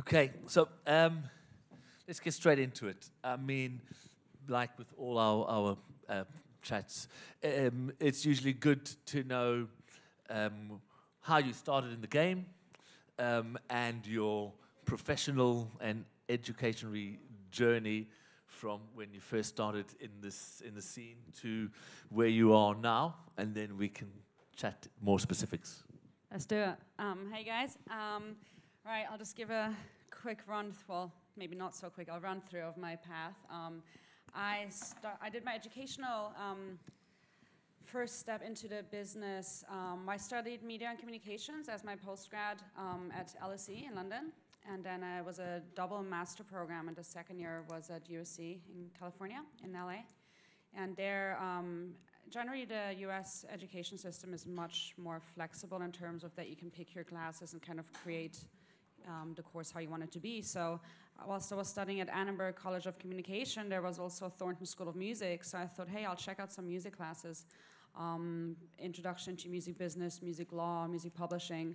Okay, so um, let's get straight into it. I mean, like with all our, our uh, chats, um, it's usually good to know um, how you started in the game um, and your professional and educational journey from when you first started in this in the scene to where you are now, and then we can chat more specifics. Let's do it. Um, hey guys. All right, I'll just give a quick run. Well, maybe not so quick. I'll run through of my path. Um, I I did my educational um, first step into the business. Um, I studied media and communications as my postgrad um, at LSE in London, and then I was a double master program, and the second year was at USC in California, in LA. And there, um, generally the US education system is much more flexible in terms of that you can pick your classes and kind of create um, the course how you want it to be. So uh, whilst I was studying at Annenberg College of Communication, there was also Thornton School of Music. So I thought, hey, I'll check out some music classes. Um, introduction to music business, music law, music publishing.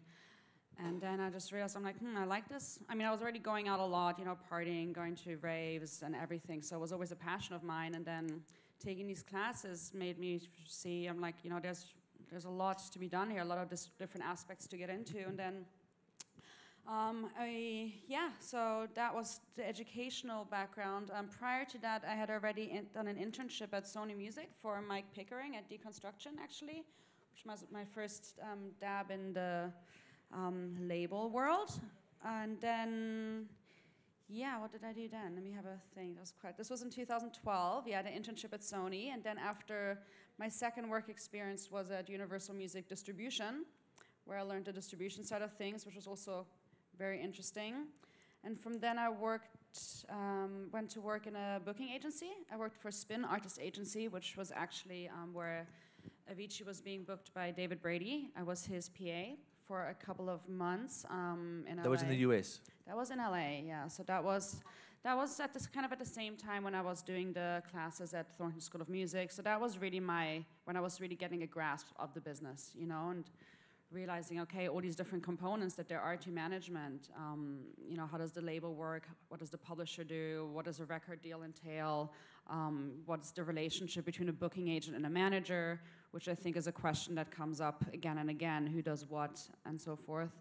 And then I just realized, I'm like, hmm, I like this. I mean, I was already going out a lot, you know, partying, going to raves and everything. So it was always a passion of mine. And then taking these classes made me see, I'm like, you know, there's, there's a lot to be done here, a lot of different aspects to get into. And then um, I, yeah, so that was the educational background. Um, prior to that, I had already done an internship at Sony Music for Mike Pickering at Deconstruction, actually, which was my first um, dab in the um, label world. And then, yeah, what did I do then? Let me have a thing. That was quite. This was in 2012. Yeah, the internship at Sony, and then after my second work experience was at Universal Music Distribution, where I learned the distribution side of things, which was also very interesting. And from then I worked, um, went to work in a booking agency. I worked for Spin Artist Agency, which was actually um, where Avicii was being booked by David Brady. I was his PA for a couple of months um, in that LA. was in the US. That was in LA, yeah. So that was that was at this kind of at the same time when I was doing the classes at Thornton School of Music. So that was really my when I was really getting a grasp of the business, you know, and realizing, okay, all these different components that there are to management. Um, you know, how does the label work? What does the publisher do? What does a record deal entail? Um, what's the relationship between a booking agent and a manager? Which I think is a question that comes up again and again. Who does what, and so forth.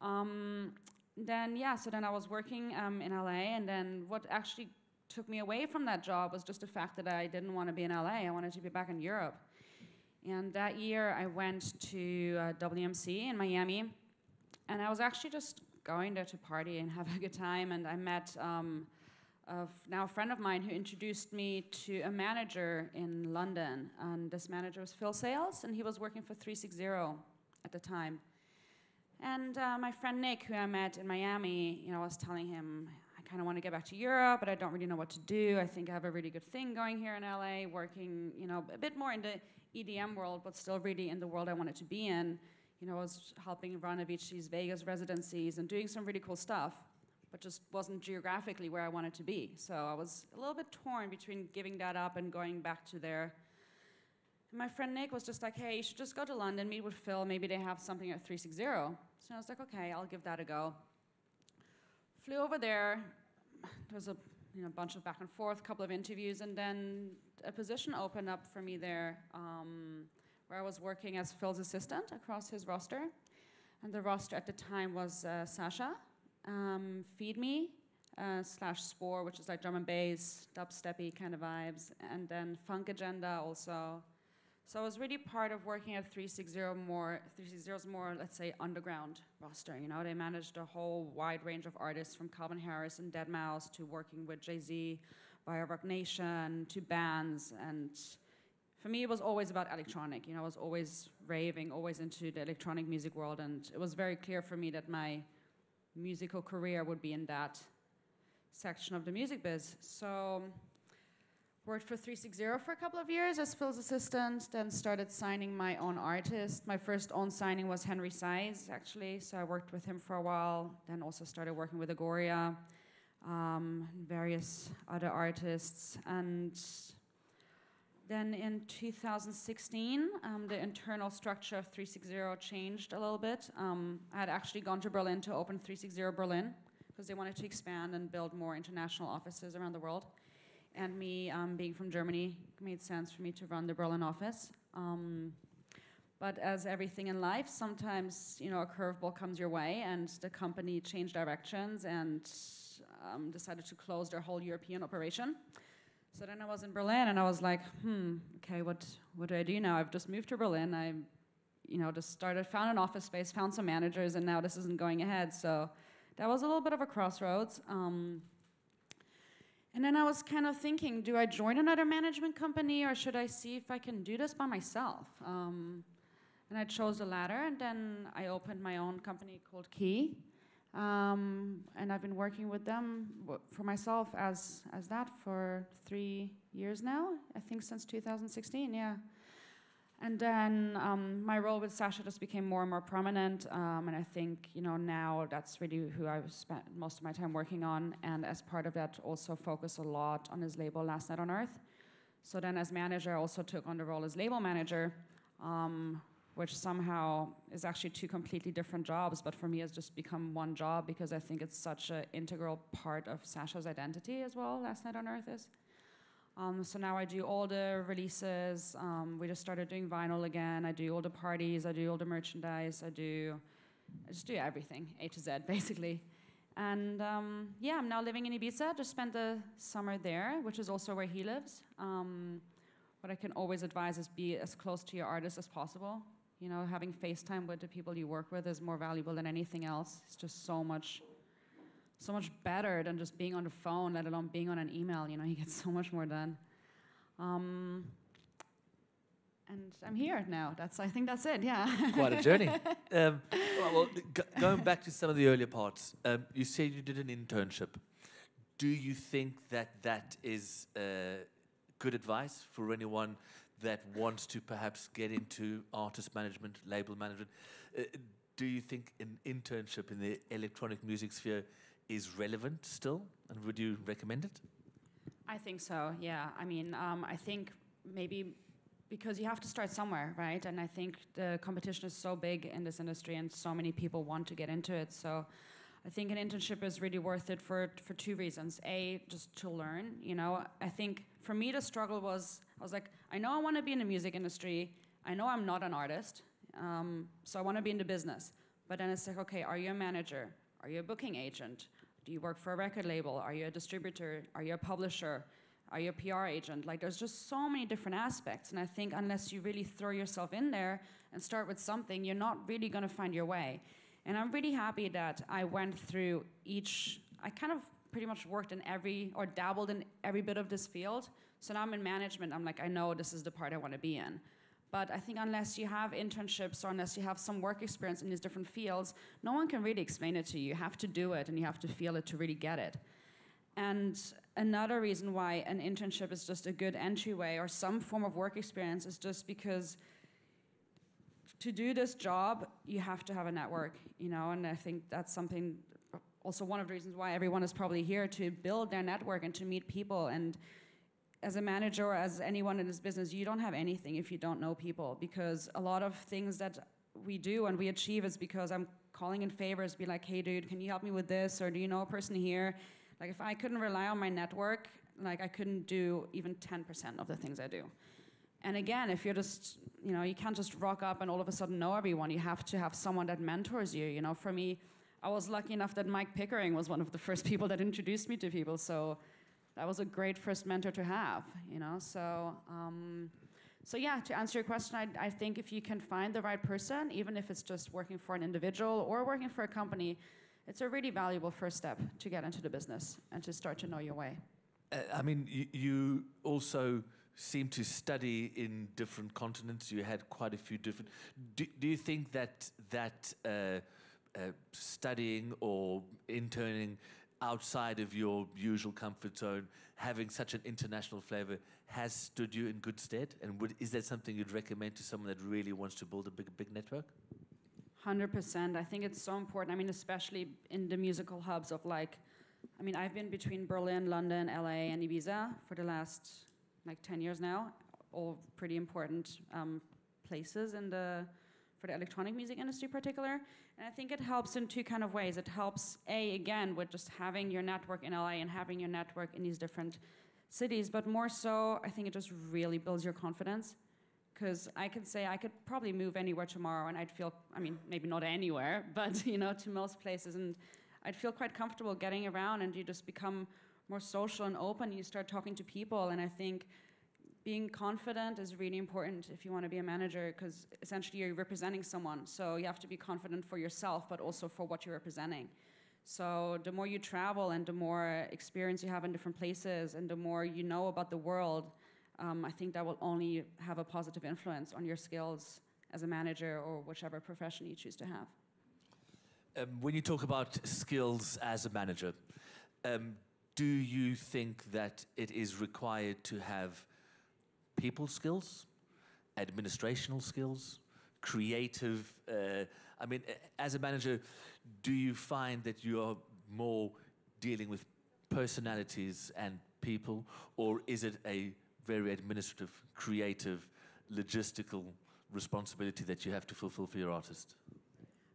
Um, then yeah, so then I was working um, in LA, and then what actually took me away from that job was just the fact that I didn't want to be in LA. I wanted to be back in Europe. And that year I went to uh, WMC in Miami, and I was actually just going there to party and have a good time. And I met um, a now a friend of mine who introduced me to a manager in London. And this manager was Phil Sales, and he was working for 360 at the time. And uh, my friend Nick, who I met in Miami, you know, I was telling him, I kind of want to get back to Europe, but I don't really know what to do. I think I have a really good thing going here in LA, working, you know, a bit more in the EDM world, but still really in the world I wanted to be in. You know, I was helping run Avicii's Vegas residencies and doing some really cool stuff, but just wasn't geographically where I wanted to be. So I was a little bit torn between giving that up and going back to there. And my friend Nick was just like, hey, you should just go to London, meet with Phil, maybe they have something at 360. So I was like, okay, I'll give that a go. Flew over there. There was a you know, bunch of back and forth, a couple of interviews, and then a position opened up for me there um, where I was working as Phil's assistant across his roster. And the roster at the time was uh, Sasha, um, Feed Me, uh, slash Spore, which is like drum and bass, dubsteppy kind of vibes, and then Funk Agenda also. So I was really part of working at 360 more, 360's more, let's say, underground roster. You know, they managed a whole wide range of artists from Calvin Harris and Deadmau5 to working with Jay-Z, via Roc Nation to bands. And for me, it was always about electronic. You know, I was always raving, always into the electronic music world. And it was very clear for me that my musical career would be in that section of the music biz. So worked for 360 for a couple of years as Phil's assistant, then started signing my own artist. My first own signing was Henry Saiz, actually, so I worked with him for a while, then also started working with Agoria um, various other artists. And then in 2016, um, the internal structure of 360 changed a little bit. Um, I had actually gone to Berlin to open 360 Berlin, because because they wanted to expand and build more international offices around the world. And me um, being from Germany made sense for me to run the Berlin office. Um, but as everything in life, sometimes you know a curveball comes your way, and the company changed directions and um, decided to close their whole European operation. So then I was in Berlin, and I was like, hmm, okay, what what do I do now? I've just moved to Berlin. I, you know, just started, found an office space, found some managers, and now this isn't going ahead. So that was a little bit of a crossroads. Um, and then I was kind of thinking, do I join another management company or should I see if I can do this by myself? Um, and I chose the latter, and then I opened my own company called Key. Um, and I've been working with them for myself as, as that for three years now, I think since 2016, yeah. And then um, my role with Sasha just became more and more prominent, um, and I think you know now that's really who I've spent most of my time working on, and as part of that, also focus a lot on his label Last Night on Earth. So then, as manager, I also took on the role as label manager, um, which somehow is actually two completely different jobs, but for me, has just become one job because I think it's such an integral part of Sasha's identity as well. Last Night on Earth is. Um, so now I do all the releases. Um, we just started doing vinyl again. I do all the parties. I do all the merchandise. I do, I just do everything, A to Z, basically. And um, yeah, I'm now living in Ibiza. Just spent the summer there, which is also where he lives. Um, what I can always advise is be as close to your artist as possible. You know, having FaceTime with the people you work with is more valuable than anything else. It's just so much so much better than just being on the phone, let alone being on an email. You know, you get so much more done. Um, and I'm here now. That's I think that's it. Yeah. Quite a journey. Um, well, well going back to some of the earlier parts, um, you said you did an internship. Do you think that that is uh, good advice for anyone that wants to perhaps get into artist management, label management? Uh, do you think an internship in the electronic music sphere is relevant still, and would you recommend it? I think so. Yeah. I mean, um, I think maybe because you have to start somewhere, right? And I think the competition is so big in this industry, and so many people want to get into it. So. I think an internship is really worth it for for two reasons. A, just to learn. You know, I think for me the struggle was I was like, I know I want to be in the music industry. I know I'm not an artist, um, so I want to be in the business. But then it's like, okay, are you a manager? Are you a booking agent? Do you work for a record label? Are you a distributor? Are you a publisher? Are you a PR agent? Like, there's just so many different aspects. And I think unless you really throw yourself in there and start with something, you're not really going to find your way. And I'm really happy that I went through each, I kind of pretty much worked in every, or dabbled in every bit of this field. So now I'm in management. I'm like, I know this is the part I want to be in. But I think unless you have internships or unless you have some work experience in these different fields, no one can really explain it to you. You have to do it and you have to feel it to really get it. And another reason why an internship is just a good entryway or some form of work experience is just because to do this job, you have to have a network, you know, and I think that's something also one of the reasons why everyone is probably here to build their network and to meet people and as a manager or as anyone in this business, you don't have anything if you don't know people because a lot of things that we do and we achieve is because I'm calling in favors, be like, hey, dude, can you help me with this? Or do you know a person here? Like, if I couldn't rely on my network, like, I couldn't do even 10% of the things I do. And again, if you're just, you know, you can't just rock up and all of a sudden know everyone. You have to have someone that mentors you. You know, for me, I was lucky enough that Mike Pickering was one of the first people that introduced me to people. So that was a great first mentor to have, you know. So, um, so yeah, to answer your question, I, I think if you can find the right person, even if it's just working for an individual or working for a company, it's a really valuable first step to get into the business and to start to know your way. Uh, I mean, you, also seem to study in different continents. You had quite a few different. Do, do you think that that uh, uh, studying or interning outside of your usual comfort zone, having such an international flavor has stood you in good stead? And would, is that something you'd recommend to someone that really wants to build a big, big network? 100%. I think it's so important. I mean, especially in the musical hubs of like, I mean, I've been between Berlin, London, LA, and Ibiza for the last like 10 years now, all pretty important um, places in the for the electronic music industry in particular. And I think it helps in two kind of ways. It helps a again with just having your network in LA and having your network in these different cities, but more so, I think it just really builds your confidence. Because I could say I could probably move anywhere tomorrow, and I'd feel, I mean, maybe not anywhere, but you know, to most places, and I'd feel quite comfortable getting around, and you just become more social and open. You start talking to people, and I think being confident is really important if you want to be a manager because essentially you're representing someone. So you have to be confident for yourself, but also for what you're representing. So the more you travel and the more experience you have in different places and the more you know about the world, um, I think that will only have a positive influence on your skills as a manager or whichever profession you choose to have. Um, when you talk about skills as a manager, um, do you think that it is required to have people skills, administrational skills, creative? Uh, I mean, as a manager, do you find that you are more dealing with personalities and people, or is it a very administrative, creative, logistical responsibility that you have to fulfill for your artist?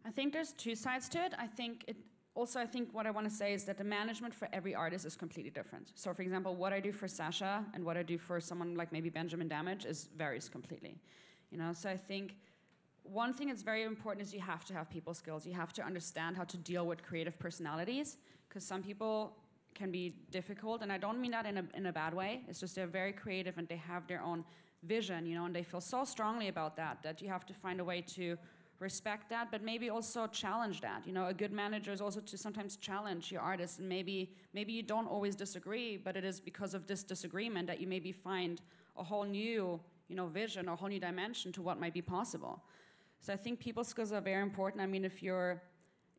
I think there's two sides to it. I think it also, I think what I want to say is that the management for every artist is completely different. So, for example, what I do for Sasha and what I do for someone like maybe Benjamin Damage is varies completely. You know, so I think one thing that's very important is you have to have people skills. You have to understand how to deal with creative personalities because some people can be difficult, and I don't mean that in a in a bad way. It's just they're very creative and they have their own vision, you know, and they feel so strongly about that that you have to find a way to respect that, but maybe also challenge that. You know, a good manager is also to sometimes challenge your artist, and maybe maybe you don't always disagree, but it is because of this disagreement that you maybe find a whole new you know vision or whole new dimension to what might be possible. So I think people skills are very important. I mean, if you're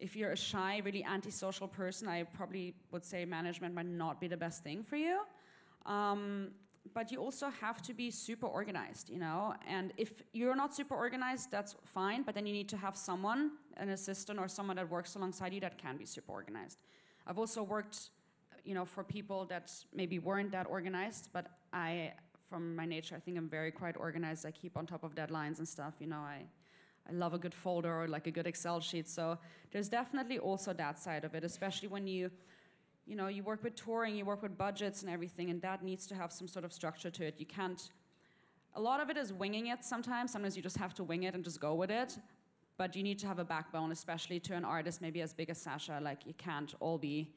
if you're a shy, really antisocial person, I probably would say management might not be the best thing for you. Um, but you also have to be super organized, you know. And if you're not super organized, that's fine. But then you need to have someone, an assistant or someone that works alongside you that can be super organized. I've also worked, you know, for people that maybe weren't that organized, but I, from my nature, I think I'm very quite organized. I keep on top of deadlines and stuff. You know, I, I love a good folder or like a good Excel sheet. So there's definitely also that side of it, especially when you you know, you work with touring, you work with budgets and everything, and that needs to have some sort of structure to it. You can't, a lot of it is winging it sometimes. Sometimes you just have to wing it and just go with it. But you need to have a backbone, especially to an artist maybe as big as Sasha. Like, you can't all be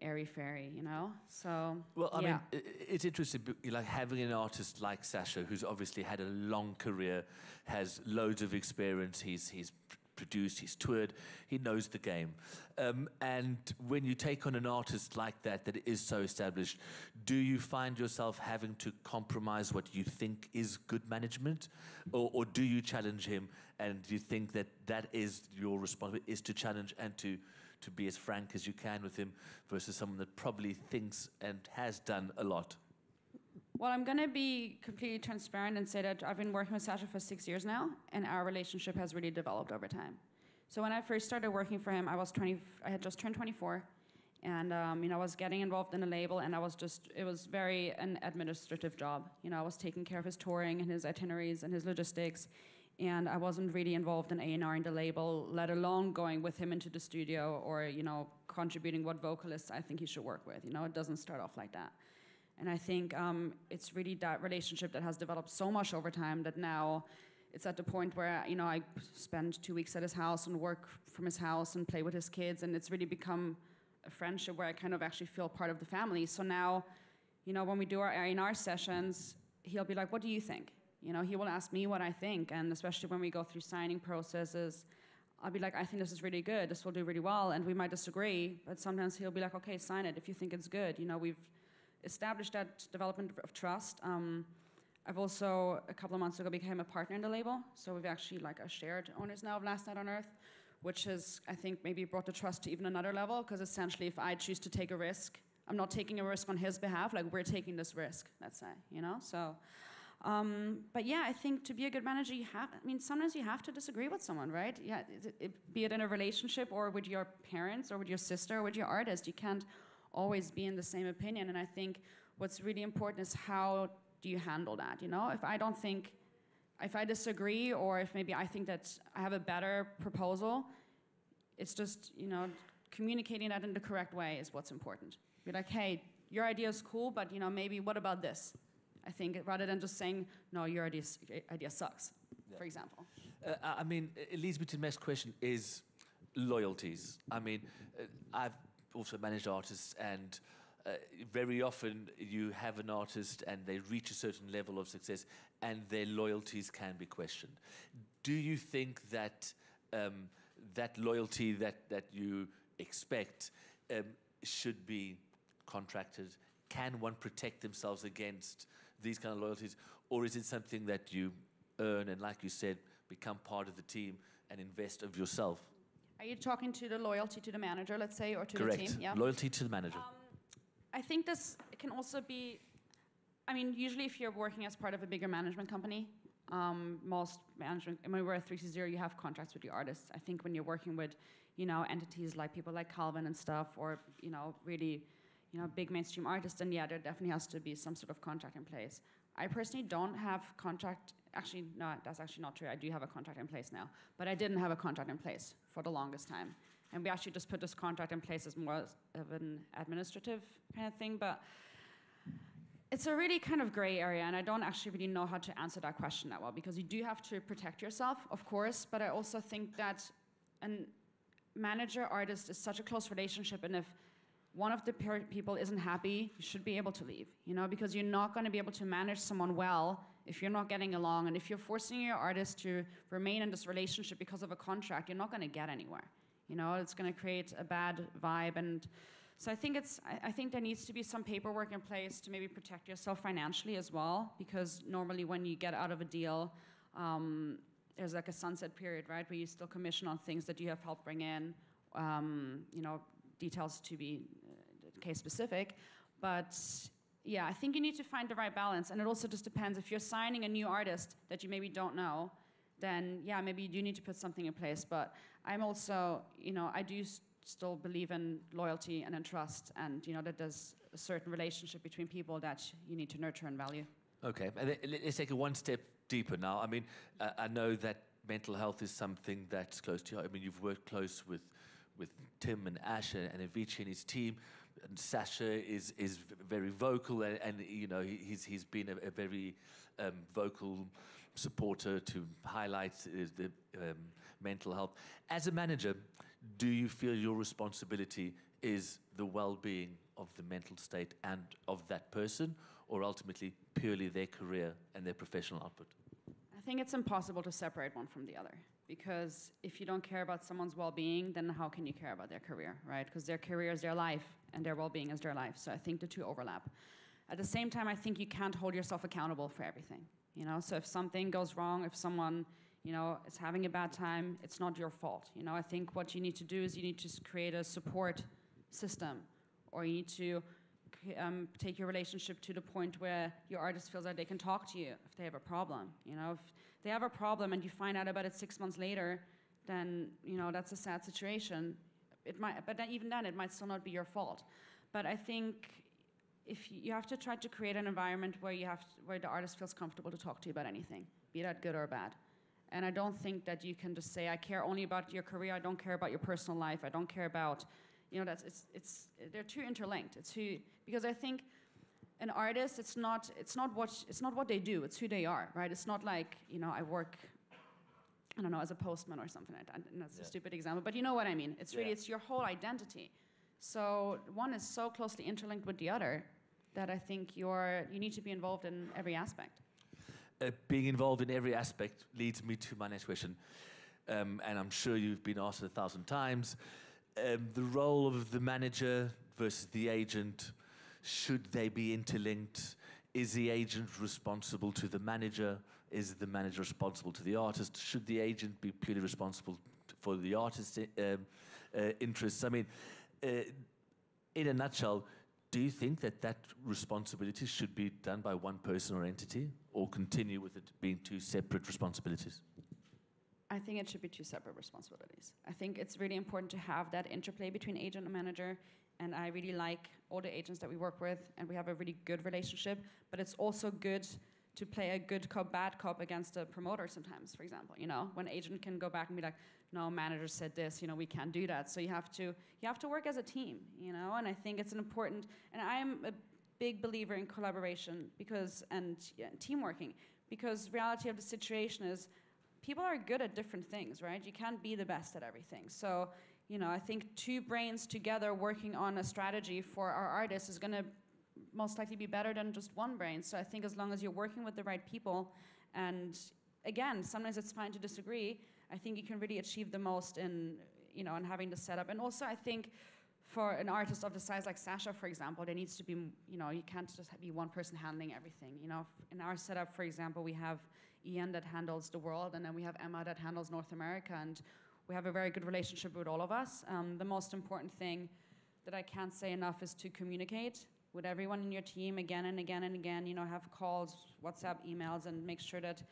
airy fairy, you know? So, well, I yeah. mean, it's interesting, like having an artist like Sasha, who's obviously had a long career, has loads of experience. He's he's produced, he's toured, he knows the game. Um, and when you take on an artist like that, that is so established, do you find yourself having to compromise what you think is good management? Or, or do you challenge him and you think that that is your responsibility, is to challenge and to, to be as frank as you can with him versus someone that probably thinks and has done a lot? Well, I'm going to be completely transparent and say that I've been working with Sasha for six years now, and our relationship has really developed over time. So when I first started working for him, I was 20. I had just turned 24, and um, you know I was getting involved in a label, and I was just it was very an administrative job. You know I was taking care of his touring and his itineraries and his logistics, and I wasn't really involved in A&R in the label, let alone going with him into the studio or you know contributing what vocalists I think he should work with. You know it doesn't start off like that. And I think um, it's really that relationship that has developed so much over time that now it's at the point where you know I spend two weeks at his house and work from his house and play with his kids, and it's really become a friendship where I kind of actually feel part of the family. So now, you know, when we do our A&R sessions, he'll be like, "What do you think?" You know, he will ask me what I think, and especially when we go through signing processes. I'll be like, I think this is really good. This will do really well, and we might disagree, but sometimes he'll be like, okay, sign it if you think it's good. You know, we've established that development of trust. Um, I've also a couple of months ago became a partner in the label, so we've actually like a shared owners now of Last Night on Earth, which has I think maybe brought the trust to even another level because essentially if I choose to take a risk, I'm not taking a risk on his behalf. Like we're taking this risk, let's say, you know. So, um, but yeah, I think to be a good manager, you have. I mean, sometimes you have to disagree with someone, right? Yeah, it, it, be it in a relationship or with your parents or with your sister or with your artist, you can't always be in the same opinion. And I think what's really important is how do you handle that? You know, if I don't think if I disagree or if maybe I think that I have a better proposal, it's just, you know, communicating that in the correct way is what's important. Be like, hey, your idea is cool, but you know, maybe what about this? I think rather than just saying, no, your idea, idea sucks, Yeah. for example. Uh, I mean, it leads me to the next question is loyalties. I mean, uh, I've also managed artists and uh, very often you have an artist and they reach a certain level of success and their loyalties can be questioned. Do you think that um, that loyalty that, that you expect um, should be contracted? Can one protect themselves against these kind of loyalties? Or is it something that you earn and, like you said, become part of the team and invest of yourself? Are you talking to the loyalty to the manager, let's say, or to Correct. the team? Yeah. Loyalty to the manager. Um, I think this can also be, I mean, usually if you're working as part of a bigger management company, um, most management, I mean, we're at 360, you have contracts with the artists. I think when you're working with, you know, entities like people like Calvin and stuff, or, you know, really, you know, big mainstream artists, then yeah, there definitely has to be some sort of contract in place. I personally don't have contract, actually, no, that's actually not true. I do have a contract in place now, but I didn't have a contract in place for the longest time. And we actually just put this contract in place as more of an administrative kind of thing, but it's a really kind of gray area, and I don't actually really know how to answer that question that well because you do have to protect yourself, of course, but I also think that an manager artist is such a close relationship, and if one of the people isn't happy, you should be able to leave, you know, because you're not going to be able to manage someone well if you're not getting along, and if you're forcing your artist to remain in this relationship because of a contract, you're not going to get anywhere. You know, it's going to create a bad vibe, and so I think it's. I, think there needs to be some paperwork in place to maybe protect yourself financially as well, because normally when you get out of a deal, um, there's like a sunset period, right, where you still commission on things that you have helped bring in. Um, you know, details to be uh, case specific, but yeah, I think you need to find the right balance, and it also just depends if you're signing a new artist that you maybe don't know. Then yeah, maybe you do need to put something in place. But I'm also, you know, I do still believe in loyalty and in trust, and you know that there's a certain relationship between people that you need to nurture and value. Okay, and let- let's take it one step deeper now. I mean, uh, I know that mental health is something that's close to you. I mean, you've worked close with, with Tim and Ash and, and Avicii and his team. And Sasha is, is very vocal, and, and you know he- he's, he's been a, a very um, vocal supporter to highlight the um, mental health. As a manager, do you feel your responsibility is the well-being of the mental state and of that person, or ultimately purely their career and their professional output? I think it's impossible to separate one from the other because if you don't care about someone's well-being, then how can you care about their career, right? Because their career is their life and their well-being is their life. So I think the two overlap. At the same time, I think you can't hold yourself accountable for everything. You know, so if something goes wrong, if someone, you know, is having a bad time, it's not your fault. You know, I think what you need to do is you need to create a support system, or you need to um, take your relationship to the point where your artist feels like they can talk to you if they have a problem. You know, if they have a problem and you find out about it six months later, then you know that's a sad situation. It might, but then, even then, it might still not be your fault. But I think if you, you have to try to create an environment where you have where the artist feels comfortable to talk to you about anything, be that good or bad. And I don't think that you can just say, I care only about your career. I don't care about your personal life. I don't care about, you know, that's it's it's they're too interlinked. It's too, because I think an artist it's not it's not what it's not what they do. It's who they are, right? It's not like you know I work. I don't know, as a postman or something like that. And that's Yeah. a stupid example, but you know what I mean. It's really Yeah. it's your whole identity. So one is so closely interlinked with the other that I think you're you need to be involved in every aspect. uh, being involved in every aspect leads me to my next question. Um, and I'm sure you've been asked it a thousand times. Um, the role of the manager versus the agent, should they be interlinked? Is the agent responsible to the manager? Is the manager responsible to the artist? Should the agent be purely responsible for the artist's um, uh, interests? I mean, uh, in a nutshell, do you think that that responsibility should be done by one person or entity, or continue with it being two separate responsibilities? I think it should be two separate responsibilities. I think it's really important to have that interplay between agent and manager. And I really like all the agents that we work with, and we have a really good relationship. But it's also good to play a good cop, bad cop against a promoter sometimes, for example. You know, when agent can go back and be like, no, manager said this, you know, we can't do that. So you have to you have to work as a team, you know, and I think it's an important and I'm a big believer in collaboration because and yeah, because reality of the situation is people are good at different things, right? You can't be the best at everything. So, you know, I think two brains together working on a strategy for our artists is going to most likely be better than just one brain. So I think as long as you're working with the right people, and again, sometimes it's fine to disagree. I think you can really achieve the most in you know in having the setup. And also, I think for an artist of the size like Sasha, for example, there needs to be you know you can't just be one person handling everything. You know, in our setup, for example, we have Ian that handles the world, and then we have Emma that handles North America, and we have a very good relationship with all of us. Um, the most important thing that I can't say enough is to communicate with everyone in your team again and again and again. You know, have calls, WhatsApp, emails, and make sure that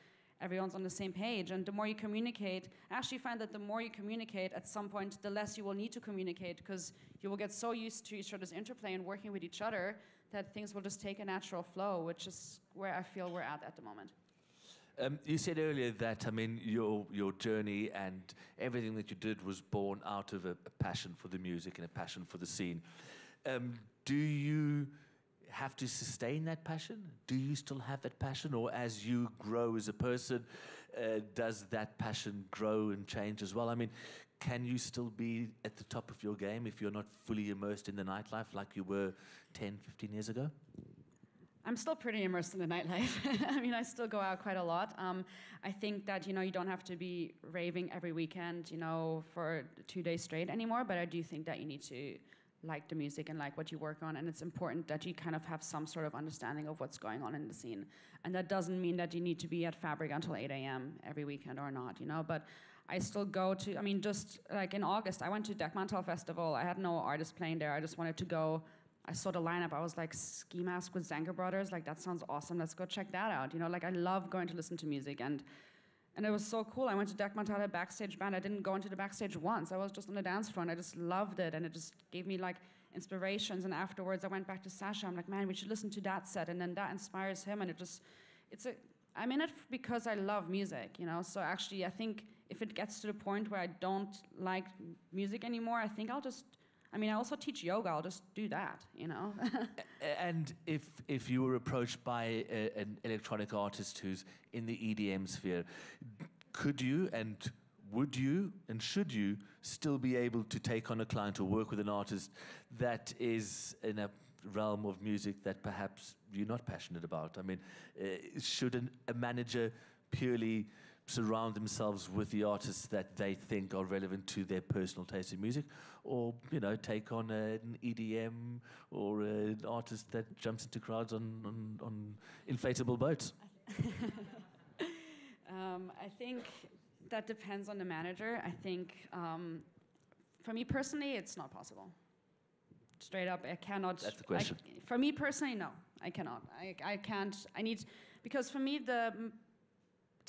everyone's on the same page. And the more you communicate, I actually find that the more you communicate, at some point, the less you will need to communicate because you will get so used to each other's interplay and working with each other that things will just take a natural flow, which is where I feel we're at at the moment. Um, you said earlier that I mean your your journey and everything that you did was born out of a, a passion for the music and a passion for the scene. Um, do you have to sustain that passion? Do you still have that passion, or as you grow as a person, uh, does that passion grow and change as well? I mean, can you still be at the top of your game if you're not fully immersed in the nightlife like you were 10, 15 years ago? I'm still pretty immersed in the nightlife. I mean, I still go out quite a lot. Um, I think that you know you don't have to be raving every weekend, you know, for two days straight anymore. But I do think that you need to like the music and like what you work on, and it's important that you kind of have some sort of understanding of what's going on in the scene. And that doesn't mean that you need to be at Fabric until 8 a.m. every weekend or not, you know. But I still go to. I mean, just like in August, I went to Dekmantel Festival. I had no artist playing there. I just wanted to go I saw the lineup. I was like, Skee Mask with Zenker Brothers. Like, that sounds awesome. Let's go check that out. You know, like, I love going to listen to music. And and it was so cool. I went to Dekmantel backstage band. I didn't go into the backstage once. I was just on the dance floor and I just loved it. And it just gave me like inspirations. And afterwards, I went back to Sasha. I'm like, man, we should listen to that set. And then that inspires him. And it just, it's a, I'm in it because I love music, you know? So actually, I think if it gets to the point where I don't like music anymore, I think I'll just I mean, I also teach yoga. I'll just do that, you know. and if if you were approached by a, an electronic artist who's in the EDM sphere, could you and would you and should you still be able to take on a client or work with an artist that is in a realm of music that perhaps you're not passionate about? I mean, uh, should an, a manager purely surround themselves with the artists that they think are relevant to their personal taste in music, or you know, take on a, an EDM or an artist that jumps into crowds on on, on inflatable boats. um, I think that depends on the manager. I think um, for me personally, it's not possible. Straight up, I cannot. That's the question. I, for me personally, no, I cannot. I, I can't. I need because for me the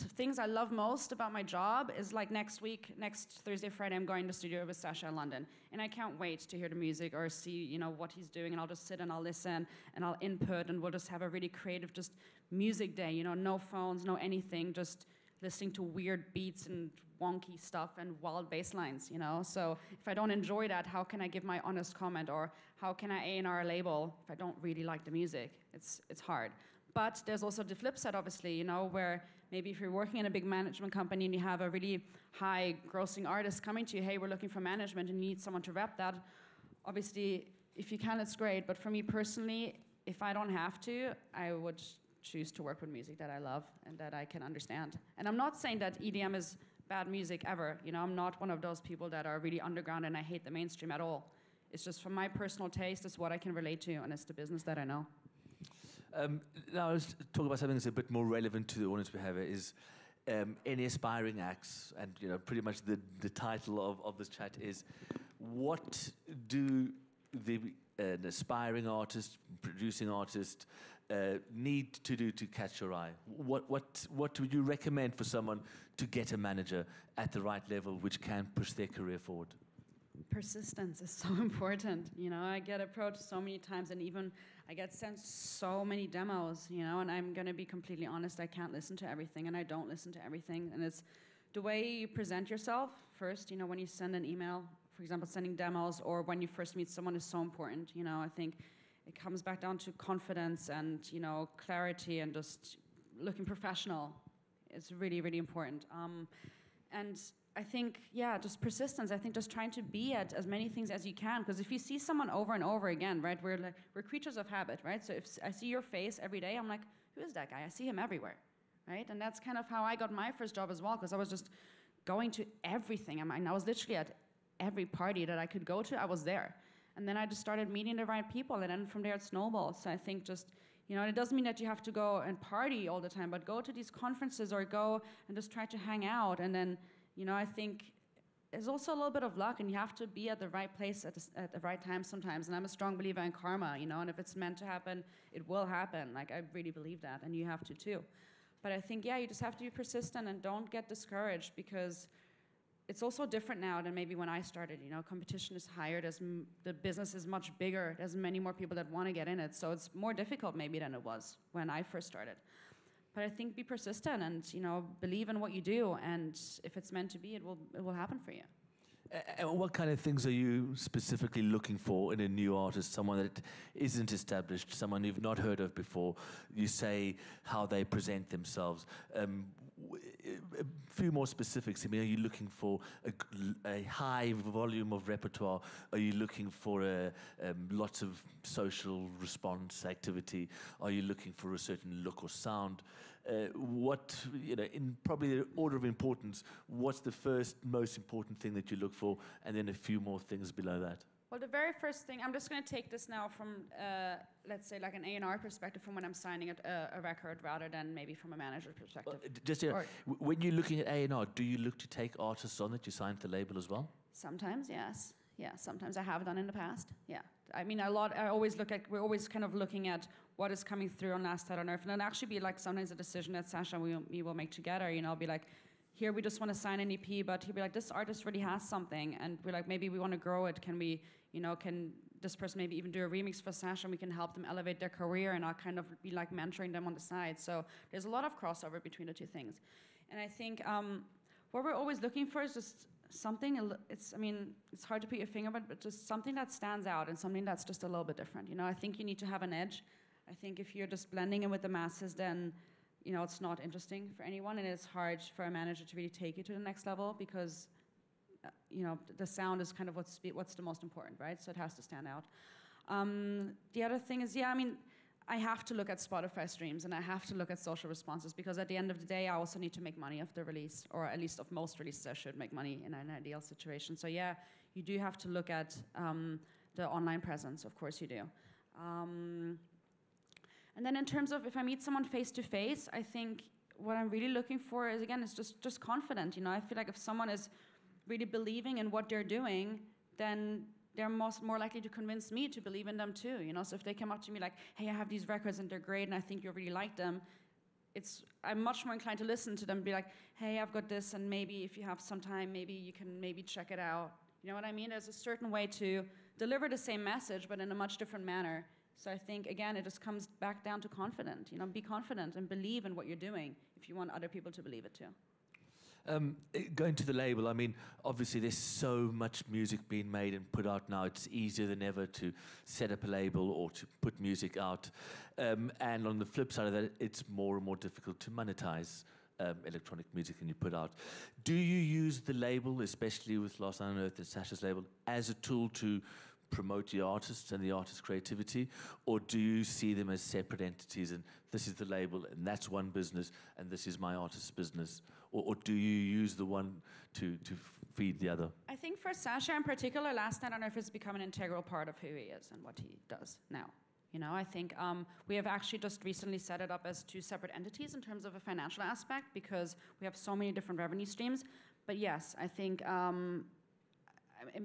things I love most about my job is like next week, next Thursday, Friday, I'm going to studio with Sasha in London, and I can't wait to hear the music or see, you know, what he's doing, and I'll just sit and I'll listen and I'll input, and we'll just have a really creative, just music day, you know, no phones, no anything, just listening to weird beats and wonky stuff and wild bass lines, you know. So if I don't enjoy that, how can I give my honest comment, or how can I A&R a label if I don't really like the music? It's it's hard. But there's also the flip side, obviously, you know, where maybe if you're working in a big management company and you have a really high grossing artist coming to you, hey, we're looking for management and you need someone to rep that. Obviously, if you can, it's great. But for me personally, if I don't have to, I would choose to work with music that I love and that I can understand. And I'm not saying that EDM is bad music ever. You know, I'm not one of those people that are really underground and I hate the mainstream at all. It's just from my personal taste, it's what I can relate to, and it's the business that I know. Um, now, was talking about something that's a bit more relevant to the audience we have is um, any aspiring acts, and you know, pretty much the, the title of, of this chat is what do the uh, an aspiring artist, producing artist, uh, need to do to catch your eye? What, what, what would you recommend for someone to get a manager at the right level which can push their career forward? Persistence is so important. You know, I get approached so many times, and even I get sent so many demos. You know, and I'm gonna be completely honest. I can't listen to everything, and I don't listen to everything. And it's the way you present yourself first. You know, when you send an email, for example, sending demos, or when you first meet someone is so important. You know, I think it comes back down to confidence and you know clarity and just looking professional. It's really really important. Um, and I think, yeah, just persistence. I think just trying to be at as many things as you can. Because if you see someone over and over again, right, we're like we're creatures of habit, right? So if I see your face every day, I'm like, who is that guy? I see him everywhere, right? And that's kind of how I got my first job as well, because I was just going to everything. I mean, I was literally at every party that I could go to. I was there, and then I just started meeting the right people, and then from there it snowballed. So I think just you know, and it doesn't mean that you have to go and party all the time, but go to these conferences or go and just try to hang out, and then you know, I think there's also a little bit of luck, and you have to be at the right place at the, at the right time sometimes. And I'm a strong believer in karma, you know, and if it's meant to happen, it will happen. Like, I really believe that, and you have to too. But I think, yeah, you just have to be persistent and don't get discouraged because it's also different now than maybe when I started. You know, competition is higher. There's the business is much bigger. There's many more people that want to get in it. So it's more difficult maybe than it was when I first started. But I think be persistent and you know believe in what you do, and if it's meant to be, it will it will happen for you. And what kind of things are you specifically looking for in a new artist? Someone that isn't established, someone you've not heard of before. You say how they present themselves. Um, a few more specifics. I mean, are you looking for a, a high volume of repertoire? Are you looking for a, um, lots of social response activity? Are you looking for a certain look or sound? Uh, what, you know, in probably the order of importance, what's the first most important thing that you look for, and then a few more things below that? Well, the very first thing, I'm just going to take this now from, uh, let's say, like an A&R perspective from when I'm signing a, a, record rather than maybe from a manager's perspective. Well, just when you're looking at A&R, do you look to take artists on that you signed the label as well? Sometimes, yes. Yeah, sometimes I have done in the past. Yeah. I mean, a lot, I always look at, we're always kind of looking at what is coming through on Last Night on Earth. And it'll actually be like sometimes a decision that Sasha and we, we will make together. You know, I'll be like, here we just want to sign an EP, but he'll be like, this artist really has something. And we're like, maybe we want to grow it. Can we, you know, can this person maybe even do a remix for Sasha and we can help them elevate their career and I'll kind of be like mentoring them on the side. So there's a lot of crossover between the two things. And I think um, what we're always looking for is just something, it's, I mean, it's hard to put your finger on but just something that stands out and something that's just a little bit different. You know, I think you need to have an edge. I think if you're just blending in with the masses, then you know, it's not interesting for anyone, and it's hard for a manager to really take you to the next level because, uh, you know, the sound is kind of what's what's the most important, right? So it has to stand out. Um, the other thing is, yeah, I mean, I have to look at Spotify streams and I have to look at social responses because at the end of the day, I also need to make money off the release, or at least of most releases, I should make money in an ideal situation. So yeah, you do have to look at um, the online presence. Of course, you do. Um, and then in terms of if I meet someone face to face, I think what I'm really looking for is again it's just just confident. You know, I feel like if someone is really believing in what they're doing, then they're most more likely to convince me to believe in them too. You know, so if they come up to me like, "Hey, I have these records and they're great, and I think you really like them," it's I'm much more inclined to listen to them. And Be like, "Hey, I've got this, and maybe if you have some time, maybe you can maybe check it out." You know what I mean? There's a certain way to deliver the same message, but in a much different manner so I think again, it just comes back down to confident. You know, be confident and believe in what you're doing if you want other people to believe it too. Um, eh, going to the label, I mean, obviously there's so much music being made and put out now. It's easier than ever to set up a label or to put music out. Um, and on the flip side of that, it's more and more difficult to monetize um, electronic music and you put out. Do you use the label, especially with Night on and Sasha's label, as a tool to promote the artists and the artist's creativity, or do you see them as separate entities and this is the label and that's one business and this is my artist's business? Or, or do you use the one to, to feed the other? I think for Sasha in particular, Last Night on Earth has become an integral part of who he is and what he does now. You know, I think um, we have actually just recently set it up as two separate entities in terms of a financial aspect because we have so many different revenue streams. But yes, I think um,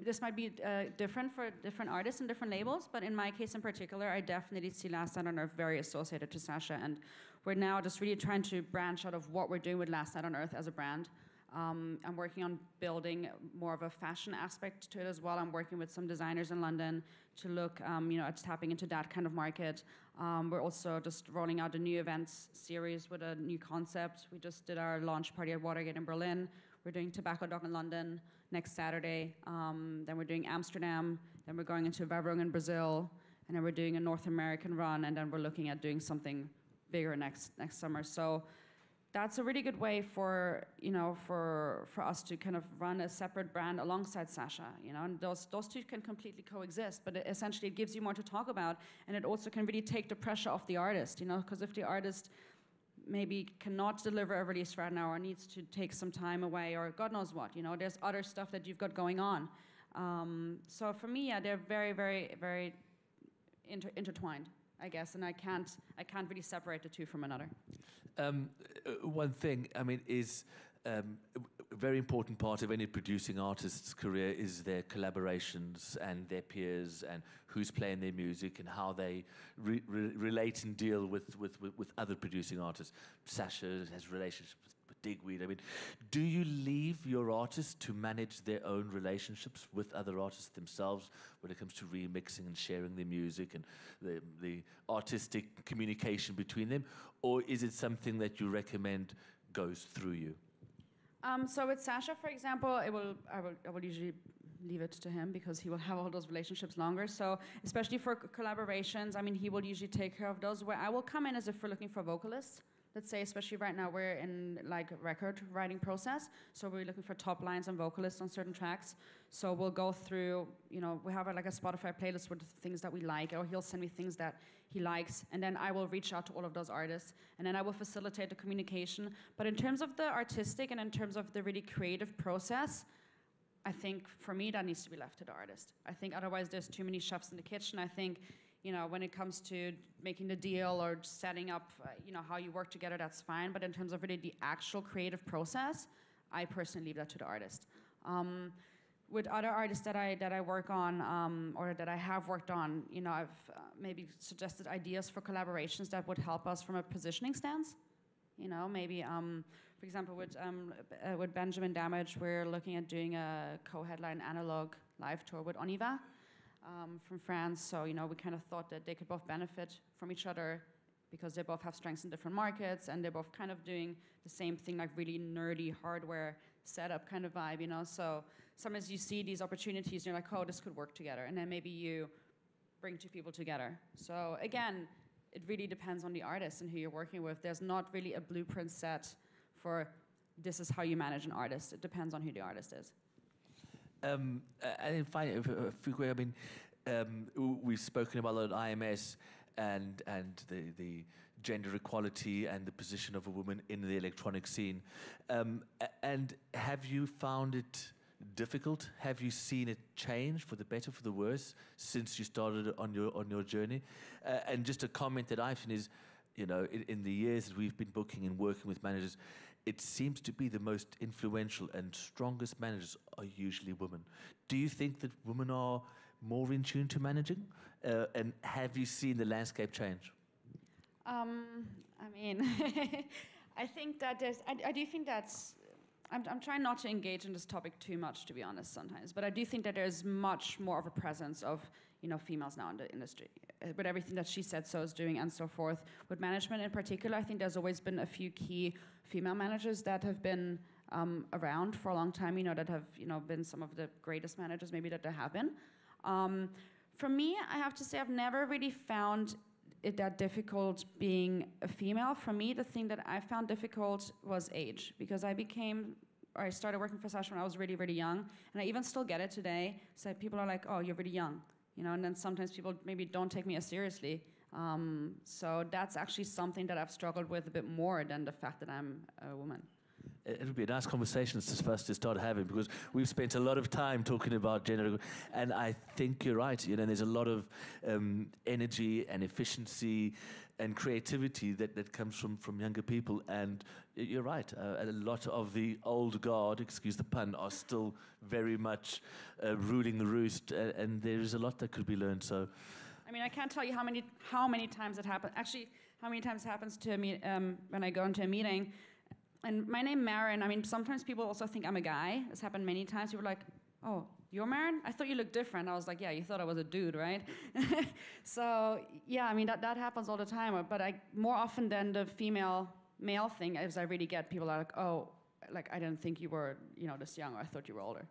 this might be uh, different for different artists and different labels, but in my case in particular, I definitely see Last Night on Earth very associated to Sasha, and we're now just really trying to branch out of what we're doing with Last Night on Earth as a brand. Um, I'm working on building more of a fashion aspect to it as well. I'm working with some designers in London to look, um, you know, at tapping into that kind of market. Um, we're also just rolling out a new events series with a new concept. We just did our launch party at Watergate in Berlin. We're doing Tobacco Dock in London next Saturday. Um, then we're doing Amsterdam. Then we're going into Warung in Brazil. And then we're doing a North American run. And then we're looking at doing something bigger next next summer. So that's a really good way for you know for for us to kind of run a separate brand alongside Sasha. You know, and those those two can completely coexist. But it, essentially, it gives you more to talk about, and it also can really take the pressure off the artist. You know, because if the artist maybe cannot deliver a release right now or needs to take some time away or God knows what, you know, there's other stuff that you've got going on. Um, so for me, yeah, they're very, very, very inter intertwined. I guess, and I can't I can't really separate the two from another. Um, uh, one thing, I mean, is um, very important part of any producing artist's career is their collaborations and their peers and who's playing their music and how they re re relate and deal with, with, with, with, other producing artists. Sasha has relationships with Digweed. I mean, do you leave your artists to manage their own relationships with other artists themselves when it comes to remixing and sharing their music and the, the artistic communication between them? Or is it something that you recommend goes through you? Um, so with Sasha, for example, will, I, will, I will usually leave it to him because he will have all those relationships longer. So especially for collaborations, I mean, he will usually take care of those. Where I will come in as if we're looking for vocalists let's say especially right now we're in like record writing process. So we're looking for top lines and vocalists on certain tracks. So we'll go through you know we have a, like a spotify playlist with things that we like or he'll send me things that he likes and then i will reach out to all of those artists and then i will facilitate the communication. But in terms of the artistic and in terms of the really creative process i think for me that needs to be left to the artist. I think otherwise there's too many chefs in the kitchen. I think you know, when it comes to making the deal or setting up, uh, you know, how you work together, that's fine. But in terms of really the actual creative process, I personally leave that to the artist. Um, with other artists that I that I work on um, or that I have worked on, you know, I've uh, maybe suggested ideas for collaborations that would help us from a positioning stance. You know, maybe, um, for example, with um, uh, with Benjamin Damage, we're looking at doing a co-headline analog live tour with On y va um, from France. So, you know, we kind of thought that they could both benefit from each other because they both have strengths in different markets and they're both kind of doing the same thing, like really nerdy hardware setup kind of vibe, you know? So sometimes you see these opportunities and you're like, oh, this could work together. And then maybe you bring two people together. So again, it really depends on the artist and who you're working with. There's not really a blueprint set for this is how you manage an artist. It depends on who the artist is. Um, and finally, Fuqua, I mean, um, we've spoken about a lot IMS and and the the gender equality and the position of a woman in the electronic scene. Um, and have you found it difficult? Have you seen it change for the better, for the worse, since you started on your on your journey? Uh, and just a comment that I've seen is, you know, in, in the years that we've been booking and working with managers, it seems to be the most influential and strongest managers are usually women. Do you think that women are more in tune to managing? Uh, and have you seen the landscape change? Um, I mean, I think that there's, I, I do think that's, I'm, I'm trying not to engage in this topic too much, to be honest, sometimes, but I do think that there's much more of a presence of, you know, females now in the industry. Uh, with everything that shesaid.so is doing and so forth. With management in particular, I think there's always been a few key female managers that have been um, around for a long time, you know, that have, you know, been some of the greatest managers maybe that there have been. Um, for me, I have to say I've never really found it that difficult being a female. For me, the thing that I found difficult was age, because I became or I started working for Sasha when I was really, really young, and I even still get it today. So people are like, "Oh, you're really young," you know, and then sometimes people maybe don't take me as seriously. Um, so that's actually something that I've struggled with a bit more than the fact that I'm a woman. It would be a nice conversation for us to start having because we've spent a lot of time talking about gender, and I think you're right. You know, there's a lot of um, energy and efficiency and creativity that, that comes from, from younger people, and you're right. Uh, a lot of the old guard, excuse the pun, are still very much uh, ruling the roost, uh, and there is a lot that could be learned. So. I mean, I can't tell you how many how many times it happens. Actually, how many times it happens to me um, when I go into a meeting. and my name Maren. I mean, sometimes people also think I'm a guy. It's happened many times. People are like, "Oh, you're Maren? I thought you looked different." I was like, "Yeah, you thought I was a dude, right?" so yeah, I mean that that happens all the time. But I more often than the female male thing is I really get people are like, "Oh, like I didn't think you were, you know, this young. I thought you were older."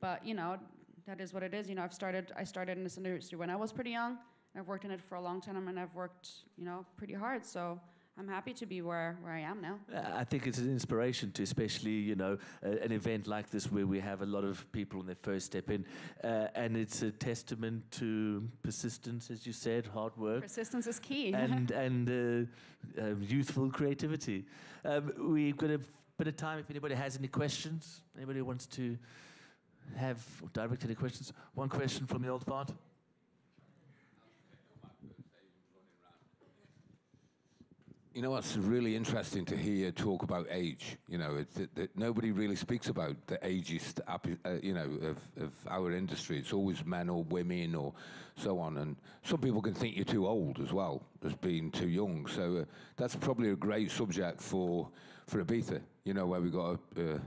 But you know, that is what it is. You know, I've started I started in this industry when I was pretty young. I've worked in it for a long time, and I've worked, you know, pretty hard. So I'm happy to be where, where I am now. I think it's an inspiration to, especially you know, uh, an event like this where we have a lot of people on their first step in, uh, and it's a testament to persistence, as you said, hard work. Persistence is key. and and uh, um, youthful creativity. Um, we've got a bit of time. If anybody has any questions, anybody wants to have direct any questions. One question from the old part. You know what's really interesting to hear talk about age. You know, it's nobody really speaks about the ageist, uh, you know, of, of our industry. It's always men or women or so on, and some people can think you're too old as well as being too young. So uh, that's probably a great subject for for Ibiza. You know, where we've got a.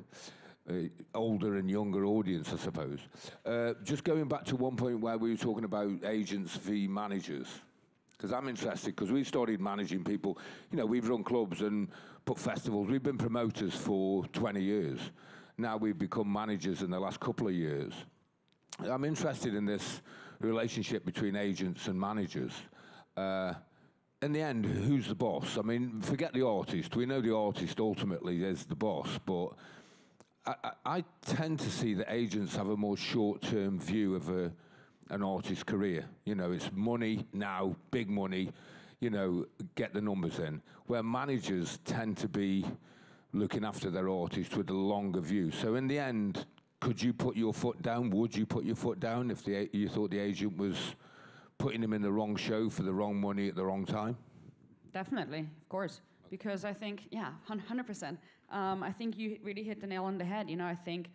Older and younger audience, I suppose. Uh, just going back to one point where we were talking about agents v managers, because I'm interested because we started managing people. You know, we've run clubs and put festivals. We've been promoters for 20 years. Now we've become managers in the last couple of years. I'm interested in this relationship between agents and managers. Uh, in the end, who's the boss? I mean, forget the artist. We know the artist ultimately is the boss, but I, I, I tend to see that agents have a more short-term view of a an artist's career. You know, it's money now, big money, you know, get the numbers in. Where managers tend to be looking after their artists with a longer view. So in the end, could you put your foot down? Would you put your foot down if the, you thought the agent was putting him in the wrong show for the wrong money at the wrong time? Definitely, of course. Because I think, yeah, 100%. Um, I think you really hit the nail on the head. You know, I think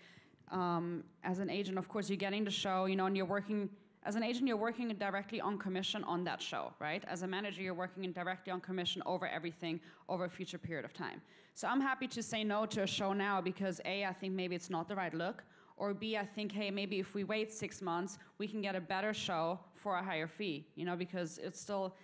um, as an agent, of course, you're getting the show, you know, and you're working as an agent, you're working directly on commission on that show, right? As a manager, you're working directly on commission over everything over a future period of time. So I'm happy to say no to a show now because A, I think maybe it's not the right look, or B, I think, hey, maybe if we wait six months, we can get a better show for a higher fee, you know, because it's still,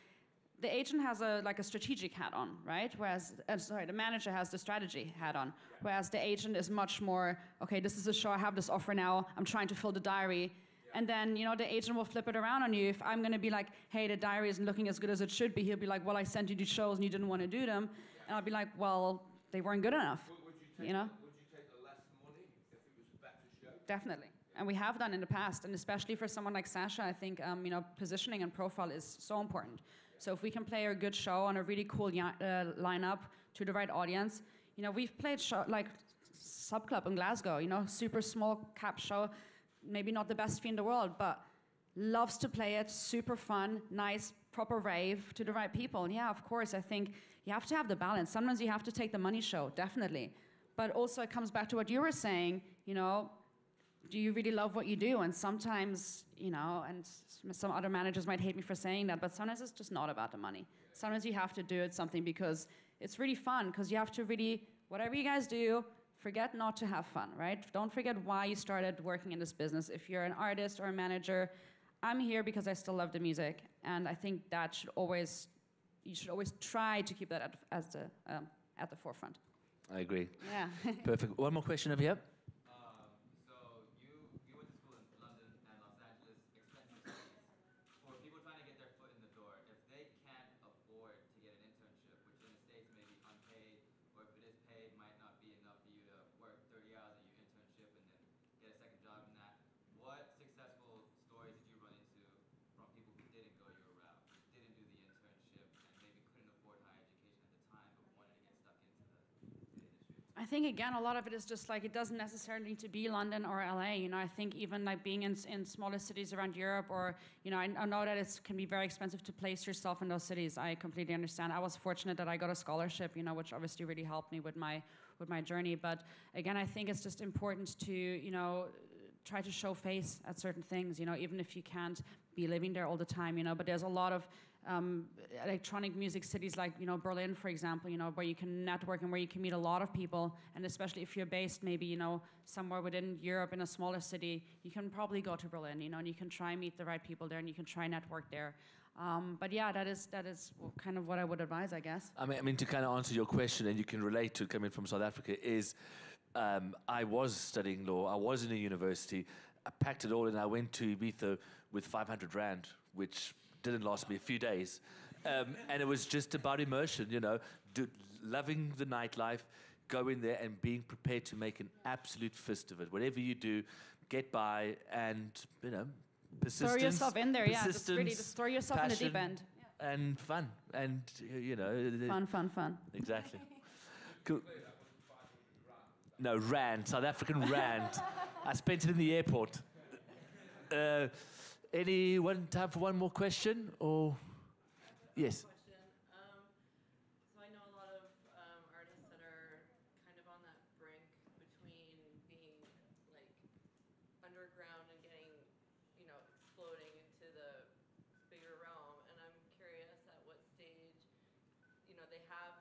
the agent has a like a strategic hat on, right? Whereas, uh, sorry, the manager has the strategy hat on. Whereas the agent is much more, okay, this is a show, I have this offer now, I'm trying to fill the diary, and then, you know, the agent will flip it around on you. If I'm going to be like, hey, the diary isn't looking as good as it should be, he'll be like, well, I sent you these shows and you didn't want to do them. And I'll be like, well, they weren't good enough. You, you, know? Would you take the less money if it was a better show? Definitely. And we have done in the past. And especially for someone like Sasha, I think, um, you know, positioning and profile is so important. So if we can play a good show on a really cool uh, lineup to the right audience, you know, we've played show, like Sub Club in Glasgow, you know, super small cap show maybe not the best fee in the world, but loves to play it, super fun, nice, proper rave to the right people. And yeah, of course, I think you have to have the balance. Sometimes you have to take the money show, definitely. But also it comes back to what you were saying, you know, do you really love what you do? And sometimes, you know, and some other managers might hate me for saying that, but sometimes it's just not about the money. Sometimes you have to do it something because it's really fun, because you have to really, whatever you guys do, forget not to have fun, right? Don't forget why you started working in this business. If you're an artist or a manager, I'm here because I still love the music, and I think that should always, you should always try to keep that at, as the, um, at the forefront. I agree. Yeah. Perfect. One more question over here. Think again, a lot of it is just like it doesn't necessarily need to be London or LA. You know, I think even like being in, in smaller cities around Europe, or you know, I, I know that it can be very expensive to place yourself in those cities. I completely understand. I was fortunate that I got a scholarship, you know, which obviously really helped me with my with my journey. But again, I think it's just important to you know try to show face at certain things, you know, even if you can't be living there all the time, you know. But there's a lot of um, electronic music cities like, you know, Berlin, for example, you know, where you can network and where you can meet a lot of people. And especially if you're based maybe, you know, somewhere within Europe in a smaller city, you can probably go to Berlin, you know, and you can try and meet the right people there and you can try network there. Um, but yeah, that is that is kind of what I would advise, I guess. I mean, I mean, to kind of answer your question, and you can relate to coming from South Africa, is um, I was studying law. I was in a university. I packed it all and I went to Ibiza with 500 rand, which didn't last me a few days. Um, and it was just about immersion, you know, do, loving the nightlife, going there and being prepared to make an absolute fist of it. Whatever you do, get by and, you know, persistence. Throw yourself in there, yeah. Just really just throw yourself in the deep passion, end. And fun. And, you know, Fun, fun, fun. Exactly. Cool. No, rand, South African rand. I spent it in the airport. Uh, any one time for one more question or yes? question. Um, so I know a lot of um, artists that are kind of on that brink between being like underground and getting, you know, exploding into the bigger realm. And I'm curious at what stage, you know, they have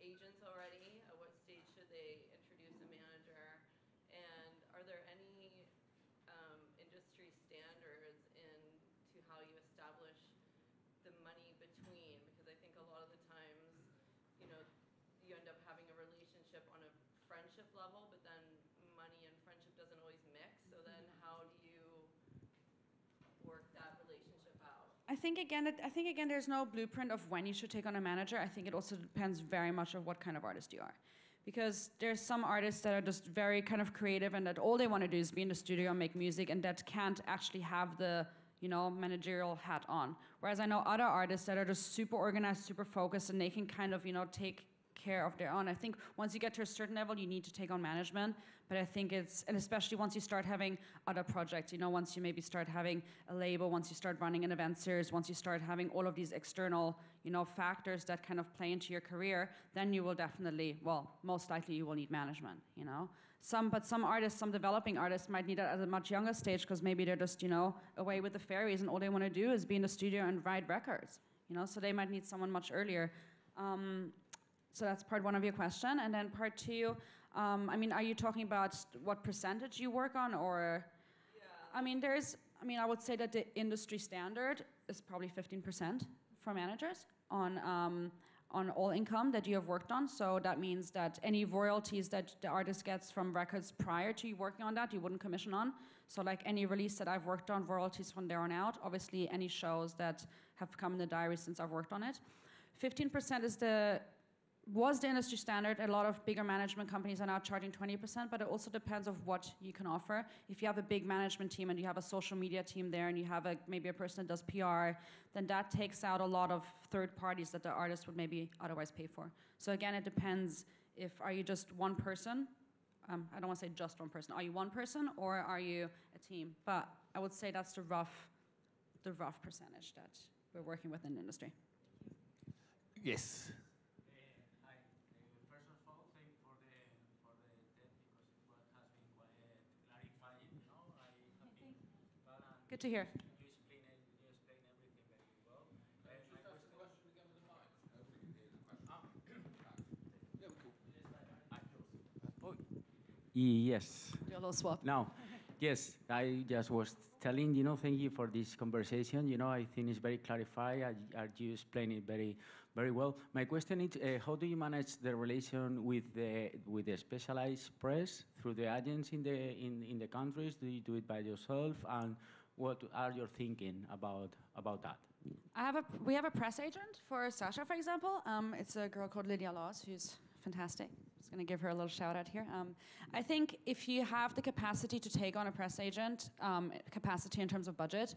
agents already. At what stage should they introduce a manager? And are there any um, industry standards into how you establish the money between because I think a lot of the times, you know, you end up having a relationship on a friendship level, but then money and friendship doesn't always mix. So then how do you work that relationship out? I think again, I think again, there's no blueprint of when you should take on a manager. I think it also depends very much of what kind of artist you are, because there's some artists that are just very kind of creative and that all they want to do is be in the studio and make music, and that can't actually have the you know managerial hat on. Whereas I know other artists that are just super organized, super focused, and they can kind of you know take care of their own. I think once you get to a certain level, you need to take on management. But I think it's, and especially once you start having other projects, you know, once you maybe start having a label, once you start running an event series, once you start having all of these external, you know, factors that kind of play into your career, then you will definitely, well, most likely you will need management, you know. Some, but some artists, some developing artists might need it at a much younger stage because maybe they're just, you know, away with the fairies and all they want to do is be in the studio and write records, you know. So they might need someone much earlier. Um, so that's part one of your question. And then part two, um, I mean, are you talking about what percentage you work on or? I mean, there's, I mean, I would say that the industry standard is probably 15% for managers on, um, on all income that you have worked on. So that means that any royalties that the artist gets from records prior to you working on that, you wouldn't commission on. So like any release that I've worked on, royalties from there on out. Obviously, any shows that have come in the diary since I've worked on it. 15% is the was the industry standard. A lot of bigger management companies are now charging 20%, but it also depends of what you can offer. If you have a big management team and you have a social media team there and you have a, maybe a person that does PR, then that takes out a lot of third parties that the artist would maybe otherwise pay for. So again, it depends if are you just one person? Um, I don't want to say just one person. Are you one person or are you a team? But I would say that's the rough, the rough percentage that we're working with in the industry. Yes. Hi. Uh, First of all, thank you for the for the TED because it wa- has been quite clarifying. You know, I have been well, and Good to hear. you explain it, you explain everything very well. My question- Yes. Swap. Now, yes, I just was telling, you know, thank you for this conversation. You know, I think it's very clarified. I, I, you explain it very, very well. My question is, uh, how do you manage the relation with the with the specialized press through the agents in the in, in the countries? Do you do it by yourself? And what are your thinking about about that? I have a, we have a press agent for Sasha, for example. Um, it's a girl called Lydia Laws, who's fantastic. I'm Just going to give her a little shout out here. Um, I think if you have the capacity to take on a press agent, um, capacity in terms of budget,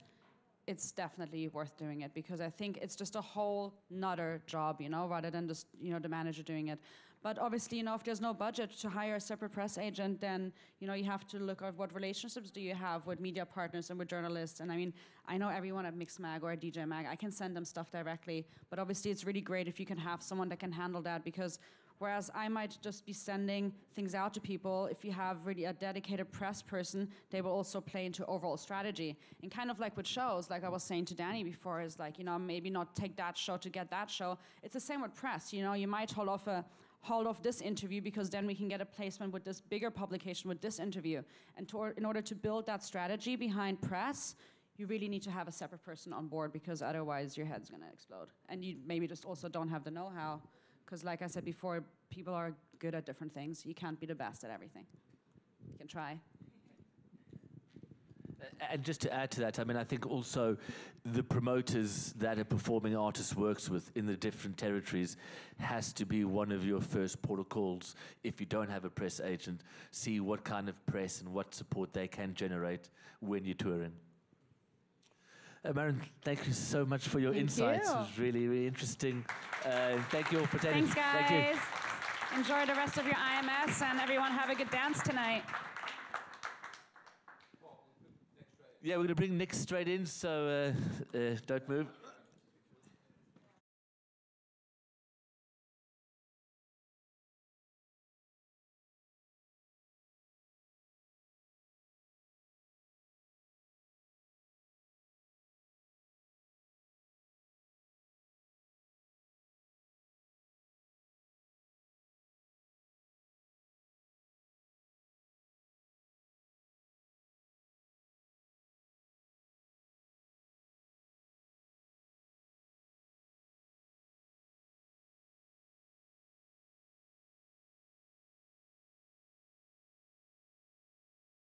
it's definitely worth doing it because I think it's just a whole nother job, you know, rather than just you know the manager doing it. But obviously, you know, if there's no budget to hire a separate press agent, then you know you have to look at what relationships do you have with media partners and with journalists. And I mean, I know everyone at Mixmag or at DJ Mag. I can send them stuff directly, but obviously, it's really great if you can have someone that can handle that because Whereas I might just be sending things out to people. If you have really a dedicated press person, they will also play into overall strategy. And kind of like with shows, like I was saying to Danny before, is like, you know, maybe not take that show to get that show. It's the same with press. You know, you might hold off a hold off this interview because then we can get a placement with this bigger publication with this interview. And to, in order to build that strategy behind press, you really need to have a separate person on board because otherwise your head's going to explode. And you maybe just also don't have the know-how because like I said before, people are good at different things. You can't be the best at everything. You can try. And just to add to that, I mean, I think also the promoters that a performing artist works with in the different territories has to be one of your first protocols. If you don't have a press agent, see what kind of press and what support they can generate when you're touring. Uh, Maren, thank you so much for your Thank insights. you. It was really, really interesting. Uh, thank you all for attending. Thanks, Thank you. guys. Enjoy the rest of your IMS and everyone have a good dance tonight. Yeah, we're going to bring Nick straight in, so uh, uh, don't move.